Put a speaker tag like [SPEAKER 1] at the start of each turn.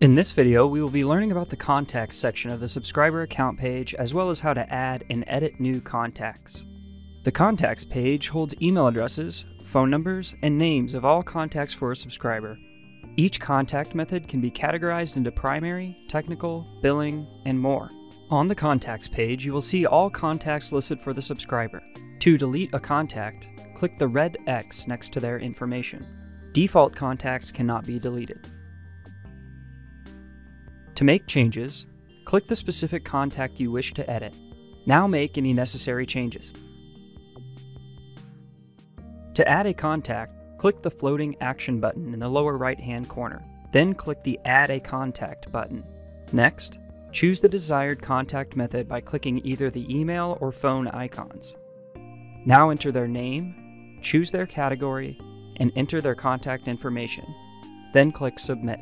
[SPEAKER 1] In this video, we will be learning about the contacts section of the subscriber account page as well as how to add and edit new contacts. The contacts page holds email addresses, phone numbers, and names of all contacts for a subscriber. Each contact method can be categorized into primary, technical, billing, and more. On the contacts page, you will see all contacts listed for the subscriber. To delete a contact, click the red X next to their information. Default contacts cannot be deleted. To make changes, click the specific contact you wish to edit. Now make any necessary changes. To add a contact, click the floating action button in the lower right hand corner. Then click the Add a Contact button. Next, choose the desired contact method by clicking either the email or phone icons. Now enter their name, choose their category, and enter their contact information. Then click Submit.